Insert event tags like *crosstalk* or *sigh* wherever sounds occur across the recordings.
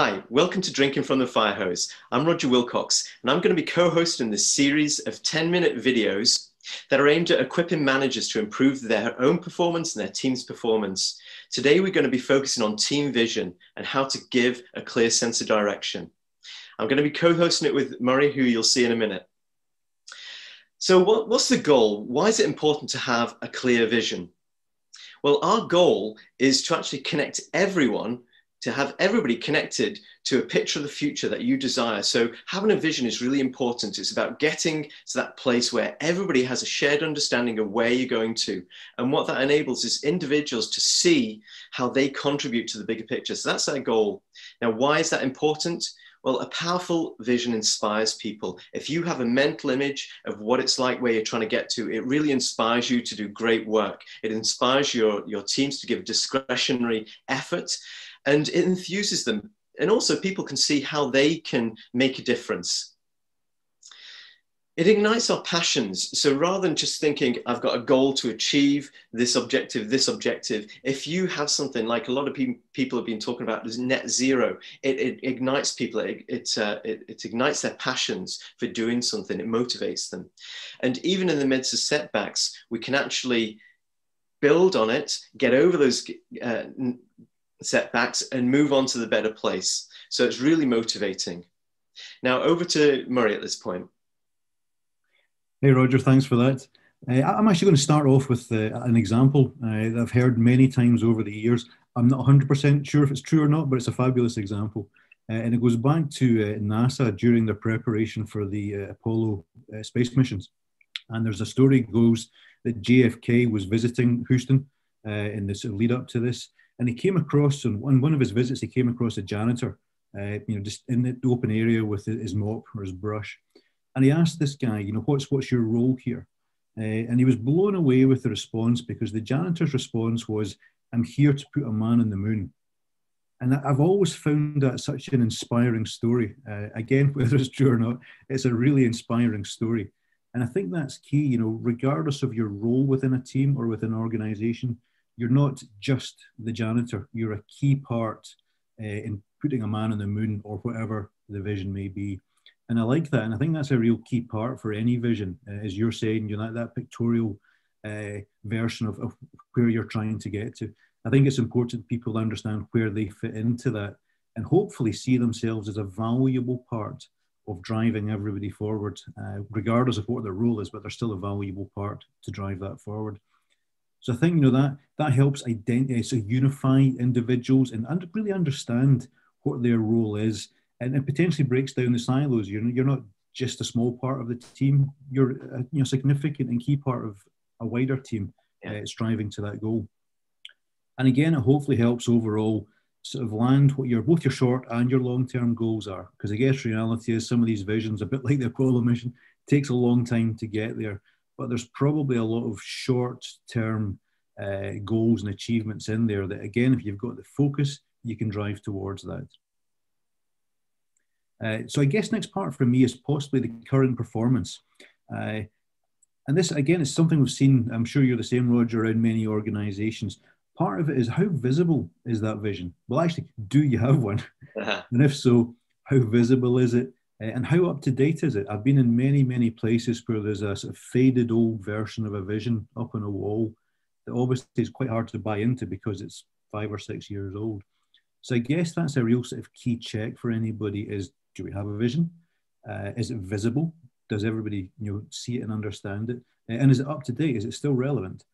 Hi, welcome to Drinking from the Fire Hose. I'm Roger Wilcox, and I'm going to be co hosting this series of 10 minute videos that are aimed at equipping managers to improve their own performance and their team's performance. Today, we're going to be focusing on team vision and how to give a clear sense of direction. I'm going to be co hosting it with Murray, who you'll see in a minute. So, what, what's the goal? Why is it important to have a clear vision? Well, our goal is to actually connect everyone to have everybody connected to a picture of the future that you desire. So having a vision is really important. It's about getting to that place where everybody has a shared understanding of where you're going to. And what that enables is individuals to see how they contribute to the bigger picture. So that's our goal. Now, why is that important? Well, a powerful vision inspires people. If you have a mental image of what it's like where you're trying to get to, it really inspires you to do great work. It inspires your, your teams to give discretionary effort and it enthuses them. And also, people can see how they can make a difference. It ignites our passions. So rather than just thinking, I've got a goal to achieve this objective, this objective, if you have something like a lot of people have been talking about as net zero, it, it ignites people, it, it, uh, it, it, ignites their passions for doing something, it motivates them. And even in the midst of setbacks, we can actually build on it, get over those uh, setbacks and move on to the better place. So it's really motivating. Now, over to Murray at this point. Hey, Roger, thanks for that. Uh, I'm actually going to start off with uh, an example uh, that I've heard many times over the years. I'm not 100% sure if it's true or not, but it's a fabulous example. Uh, and it goes back to uh, NASA during their preparation for the uh, Apollo space missions. And there's a story goes that JFK was visiting Houston in of lead up to this and he came across on, on one of his visits, he came across a janitor, uh, you know, just in the open area with his mop or his brush. And he asked this guy, you know, what's, what's your role here? Uh, and he was blown away with the response because the janitor's response was, I'm here to put a man on the moon. And I've always found that such an inspiring story. Uh, again, *laughs* whether it's true or not, it's a really inspiring story. And I think that's key, you know, regardless of your role within a team or within an organization, you're not just the janitor, you're a key part uh, in putting a man on the moon or whatever the vision may be. And I like that. And I think that's a real key part for any vision, uh, as you're saying, you know, that pictorial uh, version of, of where you're trying to get to. I think it's important people understand where they fit into that and hopefully see themselves as a valuable part of driving everybody forward, uh, regardless of what their role is, but they're still a valuable part to drive that forward. So I think you know that that helps identify, so unify individuals and under, really understand what their role is, and it potentially breaks down the silos. You're you're not just a small part of the team; you're a you know significant and key part of a wider team yeah. uh, striving to that goal. And again, it hopefully helps overall sort of land what your both your short and your long term goals are. Because I guess reality is some of these visions, a bit like the Apollo mission, takes a long time to get there but there's probably a lot of short term uh, goals and achievements in there that, again, if you've got the focus, you can drive towards that. Uh, so I guess next part for me is possibly the current performance. Uh, and this, again, is something we've seen, I'm sure you're the same, Roger, around many organizations. Part of it is how visible is that vision? Well, actually, do you have one? Uh-huh. and if so, how visible is it? Uh, and how up to date is it? I've been in many, many places where there's a sort of faded old version of a vision up on a wall that obviously is quite hard to buy into because it's five or six years old. So I guess that's a real sort of key check for anybody is do we have a vision? Uh, is it visible? Does everybody you know see it and understand it? Uh, and is it up to date? Is it still relevant?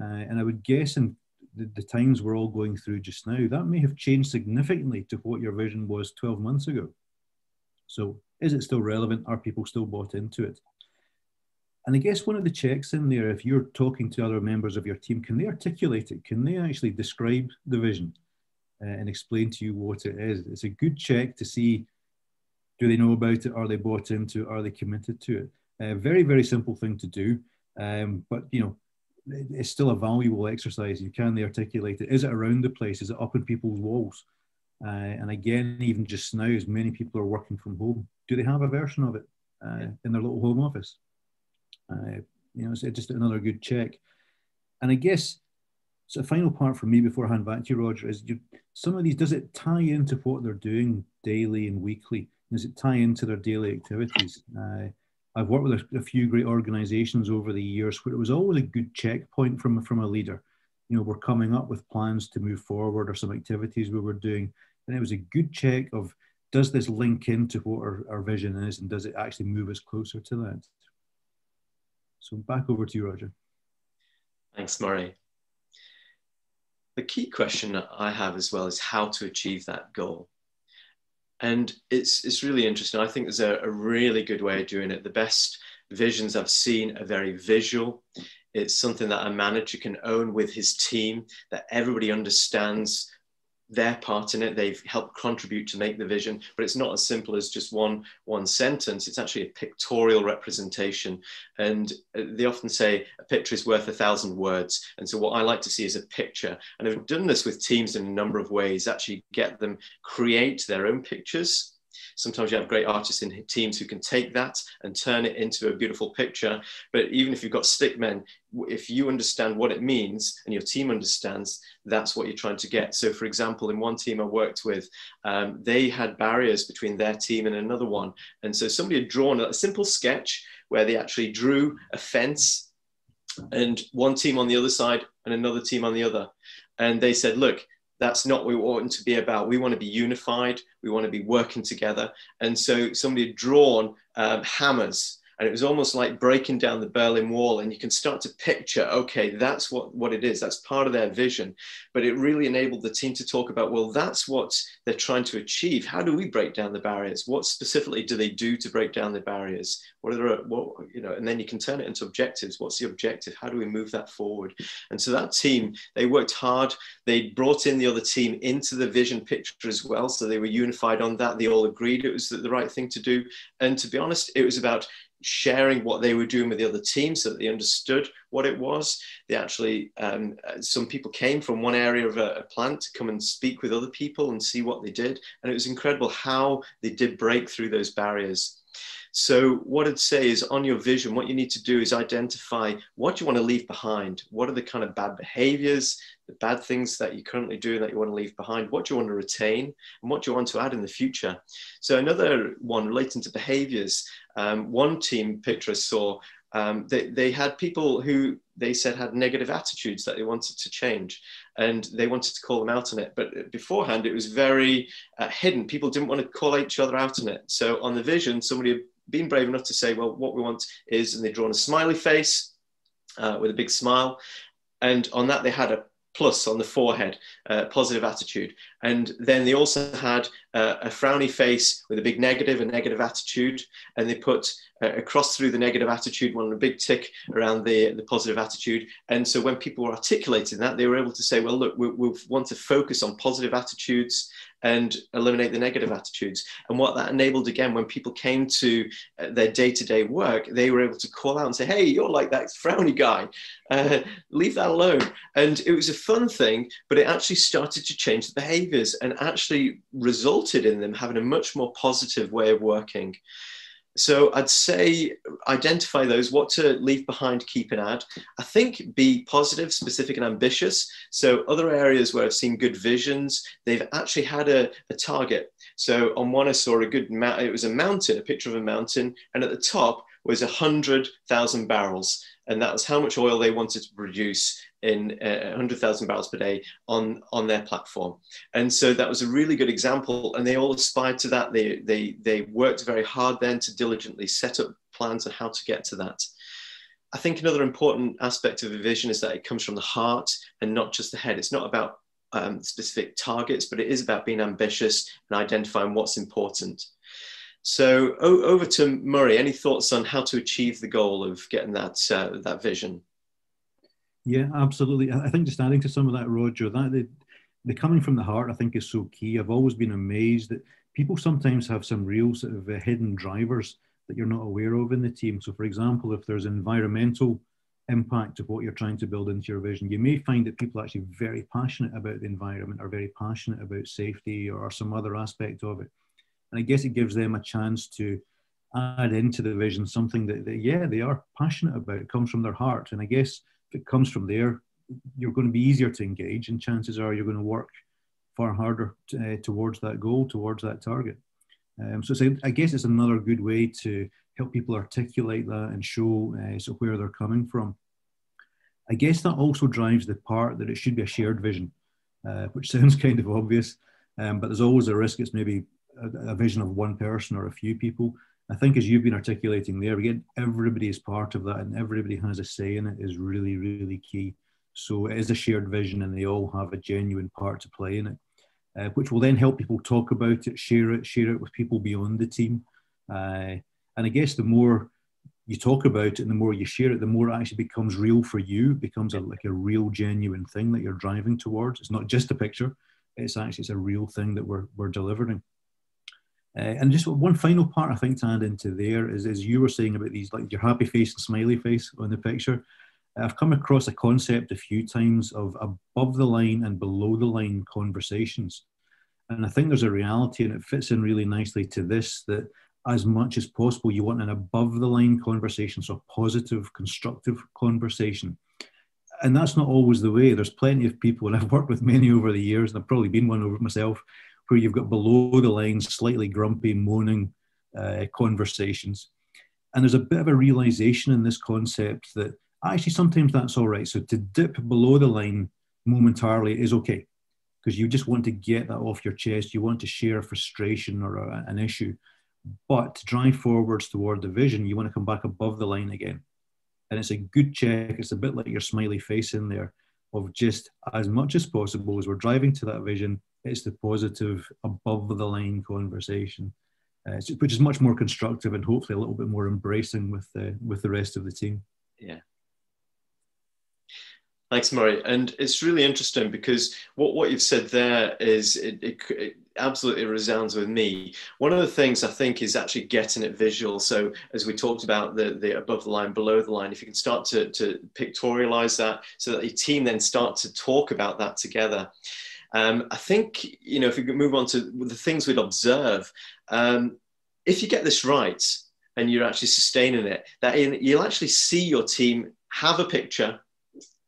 Uh, and I would guess in the, the times we're all going through just now, that may have changed significantly to what your vision was 12 months ago. So is it still relevant? Are people still bought into it? And I guess one of the checks in there, if you're talking to other members of your team, can they articulate it? Can they actually describe the vision uh, and explain to you what it is? It's a good check to see do they know about it? Are they bought into it? Are they committed to it? A uh, very, very simple thing to do. Um, but, you know, it's still a valuable exercise. You can they articulate it? Is it around the place? Is it up in people's walls? Uh, and again, even just now, as many people are working from home, do they have a version of it uh, yeah. in their little home office? Uh, you know, it's just another good check. And I guess So the final part for me before I hand back to you, Roger, is you, some of these, does it tie into what they're doing daily and weekly? Does it tie into their daily activities? Uh, I've worked with a, a, few great organizations over the years where it was always a good checkpoint from, from a leader. You know, we're coming up with plans to move forward or some activities we were doing. And it was a good check of does this link into what our, our vision is and does it actually move us closer to that? So back over to you, Roger. Thanks, Murray. The key question I have as well is how to achieve that goal. And it's, it's really interesting. I think there's a, a really good way of doing it. The best visions I've seen are very visual. It's something that a manager can own with his team, that everybody understands their part in it. They've helped contribute to make the vision but it's not as simple as just one one sentence. It's actually a pictorial representation. And uh, they often say a picture is worth a thousand words. And so what i like to see is a picture. And i've done this with teams in a number of ways actually get them create their own pictures Sometimes you have great artists in teams who can take that and turn it into a beautiful picture. But even if you've got stick men, if you understand what it means and your team understands, that's what you're trying to get. So, for example, in one team I worked with, um, they had barriers between their team and another one. And so somebody had drawn a simple sketch where they actually drew a fence and one team on the other side and another team on the other. And they said, look, that's not what we want to be about. We want to be unified. We want to be working together. And so somebody had drawn um, hammers and it was almost like breaking down the Berlin Wall. And you can start to picture, okay, that's what, what it is. That's part of their vision. But it really enabled the team to talk about, well, that's what they're trying to achieve. How do we break down the barriers? What specifically do they do to break down the barriers? What are the, what, you know, and then you can turn it into objectives. What's the objective? How do we move that forward? And so that team, they worked hard. They brought in the other team into the vision picture as well. So they were unified on that. They all agreed it was the right thing to do. And to be honest, it was about sharing what they were doing with the other teams so that they understood what it was. They actually, um, some people came from one area of a, a, plant to come and speak with other people and see what they did. And it was incredible how they did break through those barriers. So, what I'd say is on your vision, what you need to do is identify what you want to leave behind. What are the kind of bad behaviors, the bad things that you're currently doing that you want to leave behind? What do you want to retain? And what do you want to add in the future? So, another one relating to behaviors, um, one team picture I saw, um, they, they had people who they said had negative attitudes that they wanted to change and they wanted to call them out on it. But beforehand, it was very uh, hidden. People didn't want to call each other out on it. So on the vision, somebody been brave enough to say, well, what we want is, and they've drawn a smiley face uh, with a big smile. And on that, they had a plus on the forehead, uh, positive attitude. And then they also had uh, a frowny face with a big negative, a negative attitude. And they put uh, across through the negative attitude one, a big tick around the, the positive attitude. And so when people were articulating that, they were able to say, well, look, we, we want to focus on positive attitudes and eliminate the negative attitudes. And what that enabled again, when people came to uh, their day to day work, they were able to call out and say, Hey, you're like that frowny guy, uh, leave that alone. And it was a fun thing, but it actually started to change the behaviors and actually resulted in them having a much more positive way of working. So I'd say identify those, what to leave behind, keep and add. I think be positive, specific and ambitious. So other areas where I've seen good visions, they've actually had a, a target. So on one I saw a good, it was a mountain, a picture of a mountain, and at the top was a hundred thousand barrels. And that was how much oil they wanted to produce in uh, 100,000 barrels per day on, on their platform. And so that was a really good example. And they all aspired to that. They, they, they worked very hard then to diligently set up plans on how to get to that. I think another important aspect of a vision is that it comes from the heart and not just the head. It's not about um, specific targets, but it is about being ambitious and identifying what's important. So over to Murray, any thoughts on how to achieve the goal of getting that, uh, that vision? Yeah, absolutely. I think just adding to some of that, Roger, that the, the coming from the heart, I think, is so key. I've always been amazed that people sometimes have some real sort of uh, hidden drivers that you're not aware of in the team. So, for example, if there's environmental impact of what you're trying to build into your vision, you may find that people are actually very passionate about the environment, are very passionate about safety or some other aspect of it. And I guess it gives them a chance to add into the vision something that, that yeah, they are passionate about. It comes from their heart. And I guess it comes from there, you're going to be easier to engage, and chances are you're going to work far harder to, uh, towards that goal, towards that target. Um, so, so, I guess it's another good way to help people articulate that and show uh, so where they're coming from. I guess that also drives the part that it should be a shared vision, uh, which *laughs* sounds kind of obvious, um, but there's always a risk it's maybe a, a, vision of one person or a few people. I think as you've been articulating there, again, everybody is part of that and everybody has a say in it is really, really key. So it is a shared vision and they all have a genuine part to play in it, uh, which will then help people talk about it, share it, share it with people beyond the team. Uh, and I guess the more you talk about it and the more you share it, the more it actually becomes real for you, becomes a, like a real genuine thing that you're driving towards. It's not just a picture, it's actually it's a real thing that we're, we're delivering. Uh, and just one final part I think to add into there is, as you were saying about these, like your happy face and smiley face on the picture. I've come across a concept a few times of above the line and below the line conversations. And I think there's a reality and it fits in really nicely to this that as much as possible, you want an above the line conversation, so positive, constructive conversation. And that's not always the way. There's plenty of people, and I've worked with many over the years, and I've probably been one over myself, where you've got below the line, slightly grumpy, moaning uh, conversations. And there's a bit of a realization in this concept that actually sometimes that's all right. So to dip below the line momentarily is okay because you just want to get that off your chest. You want to share a frustration or a, an issue. But to drive forwards toward the vision, you want to come back above the line again. And it's a good check. It's a bit like your smiley face in there of just as much as possible as we're driving to that vision, it's the positive above the line conversation, uh, which is much more constructive and hopefully a little bit more embracing with the with the rest of the team. Yeah. Thanks, Murray. And it's really interesting because what, what you've said there is it, it, it, absolutely resounds with me. One of the things I think is actually getting it visual. So as we talked about the, the above the line, below the line, if you can start to, to pictorialize that so that your team then start to talk about that together. Um, I think, you know, if we move on to the things we'd observe, um, if you get this right and you're actually sustaining it, that in, you'll actually see your team have a picture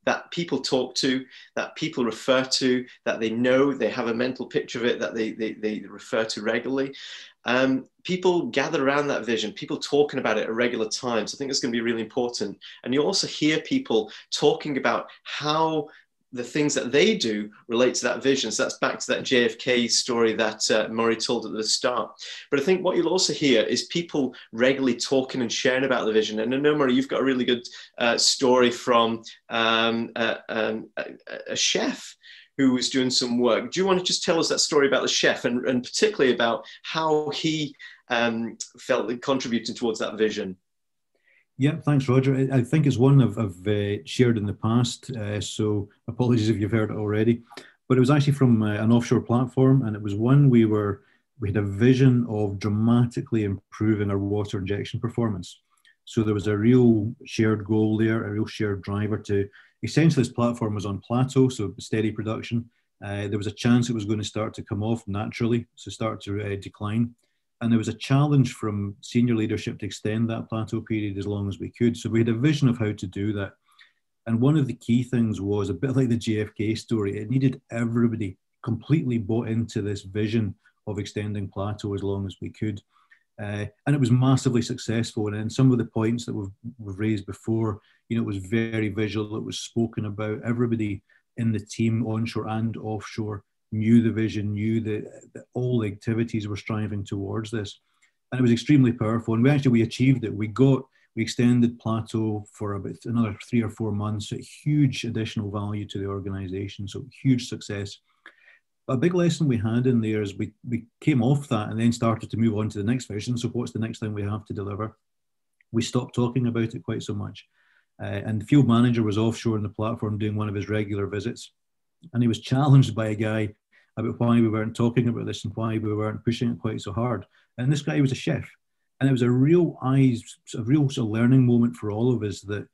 that people talk to, that people refer to, that they know, they have a mental picture of it, that they, they, they refer to regularly. Um, people gather around that vision, people talking about it at regular times. I think it's going to be really important. And you also hear people talking about how the things that they do relate to that vision. So that's back to that JFK story that uh, Murray told at the start. But I think what you'll also hear is people regularly talking and sharing about the vision. And I know, Murray, you've got a really good uh, story from um, um, a, a, chef who was doing some work. Do you want to just tell us that story about the chef and, and particularly about how he um, felt contributing towards that vision? Yeah, thanks, Roger. I think it's one I've, I've uh, shared in the past, uh, so apologies if you've heard it already. But it was actually from uh, an offshore platform, and it was one we were we had a vision of dramatically improving our water injection performance. So there was a real shared goal there, a real shared driver to essentially this platform was on plateau, so steady production. Uh, there was a chance it was going to start to come off naturally, so start to uh, decline. And there was a challenge from senior leadership to extend that plateau period as long as we could. So we had a vision of how to do that. And one of the key things was a bit like the JFK story, it needed everybody completely bought into this vision of extending plateau as long as we could. Uh, and it was massively successful. And in some of the points that we've, we've raised before, you know, it was very visual, it was spoken about. Everybody in the team, onshore and offshore, knew the vision, knew that, all the activities were striving towards this. And it was extremely powerful. And we actually, we achieved it. We got, we extended Plateau for about another three or four months, a huge additional value to the organization. So huge success. a big lesson we had in there is we, we came off that and then started to move on to the next vision. So what's the next thing we have to deliver? We stopped talking about it quite so much. Uh, and the field manager was offshore on the platform doing one of his regular visits. And he was challenged by a guy about why we weren't talking about this and why we weren't pushing it quite so hard. And this guy was a chef. And it was a real eyes, a real sort of learning moment for all of us that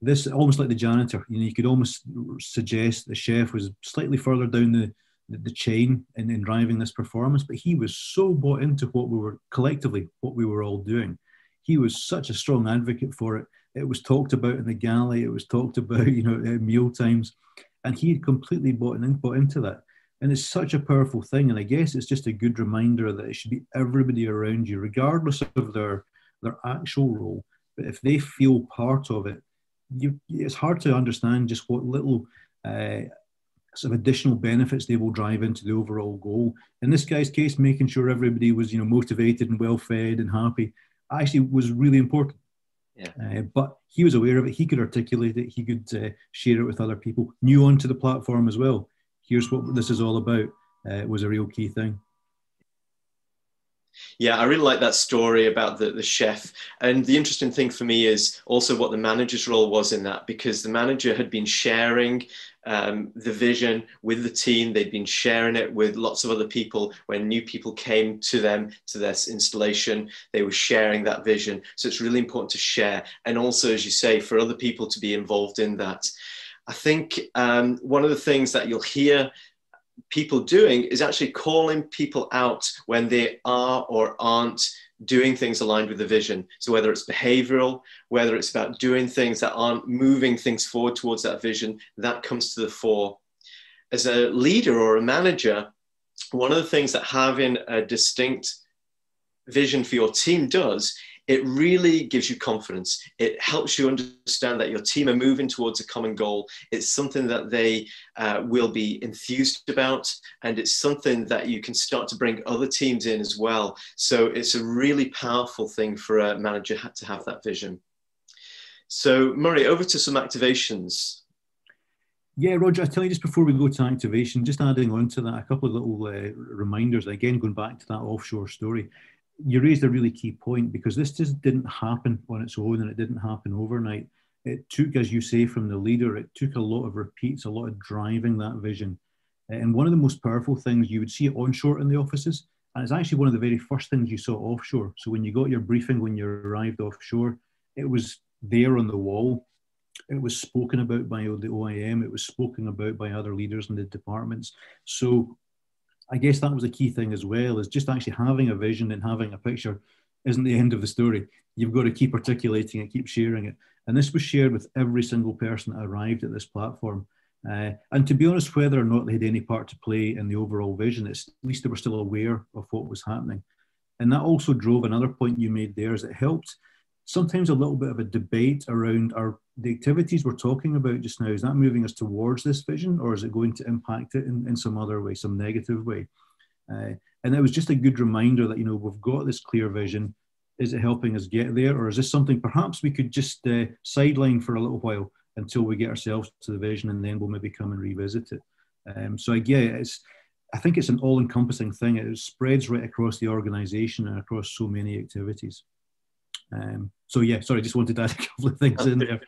this almost like the janitor, you know, you could almost suggest the chef was slightly further down the, the chain in, in driving this performance, but he was so bought into what we were collectively, what we were all doing. He was such a strong advocate for it. It was talked about in the galley. It was talked about, *laughs* you know, at meal times, and he had completely bought, in, bought into that. And it's such a powerful thing. And I guess it's just a good reminder that it should be everybody around you, regardless of their their actual role. But if they feel part of it, you, it's hard to understand just what little uh, sort of additional benefits they will drive into the overall goal. In this guy's case, making sure everybody was you know motivated and well fed and happy actually was really important. Yeah. Uh, but he was aware of it. He could articulate it. He could uh, share it with other people. New onto the platform as well. Here's what this is all about. Uh, was a real key thing. Yeah, I really like that story about the, the chef. And the interesting thing for me is also what the manager's role was in that, because the manager had been sharing um, the vision with the team. They'd been sharing it with lots of other people. When new people came to them, to this installation, they were sharing that vision. So it's really important to share. And also, as you say, for other people to be involved in that. I think um, one of the things that you'll hear people doing is actually calling people out when they are or aren't doing things aligned with the vision. So whether it's behavioral, whether it's about doing things that aren't moving things forward towards that vision, that comes to the fore. As a leader or a manager, one of the things that having a distinct vision for your team does it really gives you confidence. It helps you understand that your team are moving towards a common goal. It's something that they uh, will be enthused about, and it's something that you can start to bring other teams in as well. So it's a really powerful thing for a manager to have that vision. So, Murray, over to some activations. Yeah, Roger, I tell you just before we go to activation, just adding on to that, a couple of little uh, reminders, again, going back to that offshore story you raised a really key point because this just didn't happen on its own and it didn't happen overnight. It took, as you say, from the leader, it took a lot of repeats, a lot of driving that vision. Eh, and one of the most powerful things you would see it onshore in the offices, and it's actually one of the very first things you saw offshore. So when you got your briefing, when you arrived offshore, it was there on the wall. It was spoken about by the OIM. It was spoken about by other leaders in the departments. So I guess that was a key thing as well, is just actually having a vision and having a picture isn't the end of the story. You've got to keep articulating it, keep sharing it. And this was shared with every single person that arrived at this platform. Uh, and to be honest, whether or not they had any part to play in the overall vision, at least they were still aware of what was happening. And that also drove another point you made there is it helped sometimes a little bit of a debate around our the activities we're talking about just now is that moving us towards this vision or is it going to impact it in, in some other way some negative way? Uh, and it was just a good reminder that you know we've got this clear vision. Is it helping us get there or is this something perhaps we could just uh, sideline for a little while until we get ourselves to the vision and then we'll maybe come and revisit it? Um, so again it's i think it's an all-encompassing thing. It spreads right across the organization and across so many activities um, so yeah, sorry, just wanted to add a *laughs* couple of things in there.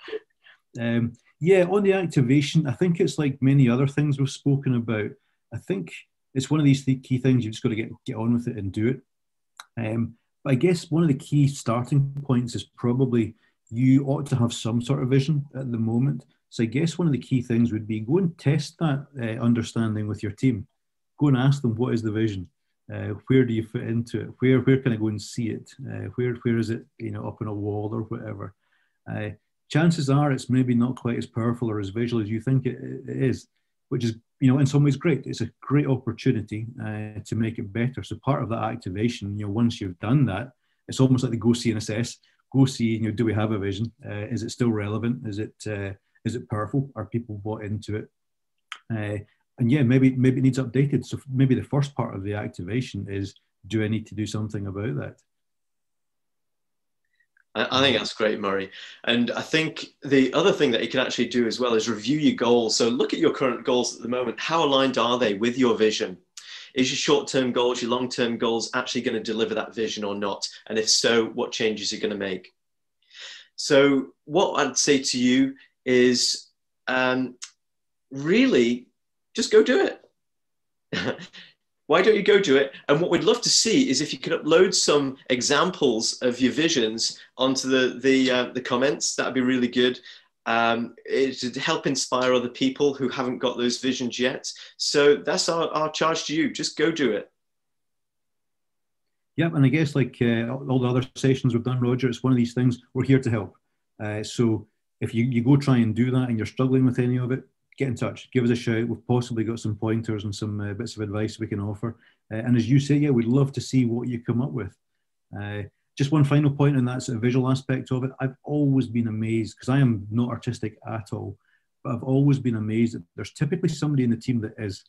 Um, yeah, on the activation, I think it's like many other things we've spoken about. I think it's one of these th- key things you've just got to get get on with it and do it. Um, but I guess one of the key starting points is probably you ought to have some sort of vision at the moment. So I guess one of the key things would be go and test that uh, understanding with your team. Go and ask them what is the vision. Uh, where do you fit into it? Where where can I go and see it? Uh, where where is it? You know, up on a wall or whatever. Uh, chances are it's maybe not quite as powerful or as visual as you think it, it is, which is you know in some ways great. It's a great opportunity uh, to make it better. So part of that activation, you know, once you've done that, it's almost like the go see and assess. Go see, you know, do we have a vision? Uh, is it still relevant? Is it uh, is it powerful? Are people bought into it? And yeah, maybe maybe it needs updated. So maybe the first part of the activation is: Do I need to do something about that? I think that's great, Murray. And I think the other thing that you can actually do as well is review your goals. So look at your current goals at the moment. How aligned are they with your vision? Is your short term goals, your long term goals actually going to deliver that vision or not? And if so, what changes are you going to make? So, what I'd say to you is um, really just go do it. *laughs* Why don't you go do it? And what we'd love to see is if you could upload some examples of your visions onto the the, uh, the comments. That'd be really good. Um, it'd help inspire other people who haven't got those visions yet. So that's our, our charge to you. Just go do it. Yep, and I guess like uh, all the other sessions we've done, Roger, it's one of these things. We're here to help. Uh, so if you, you go try and do that and you're struggling with any of it, get in touch, give us a shout. We've possibly got some pointers and some uh, bits of advice we can offer. Uh, and as you say, yeah, we'd love to see what you come up with. Uh, just one final point, and that's a visual aspect of it. I've always been amazed because I am not artistic at all, but I've always been amazed that there's typically somebody in the team that is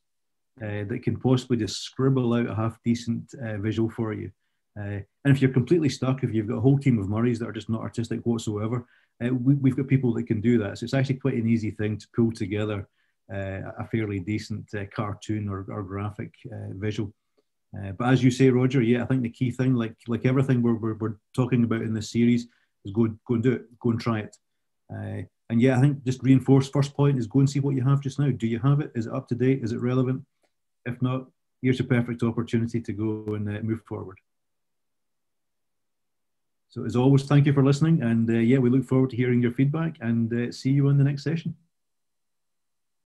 uh, that can possibly just scribble out a half decent uh, visual for you. Uh, and if you're completely stuck, if you've got a whole team of Murrays that are just not artistic whatsoever, uh, we, have got people that can do that. So it's actually quite an easy thing to pull together uh, a fairly decent uh, cartoon or, or graphic uh, visual. Uh, but as you say, Roger, yeah, I think the key thing, like like everything we're, we're, we're talking about in this series, is go go and do it, go and try it. And yeah, I think just reinforce first point is go and see what you have just now. Do you have it? Is it up to date? Is it relevant? If not, here's a perfect opportunity to go and move forward. So as always, thank you for listening. And uh, yeah, we look forward to hearing your feedback and uh, see you on the next session.